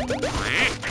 Ah!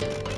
you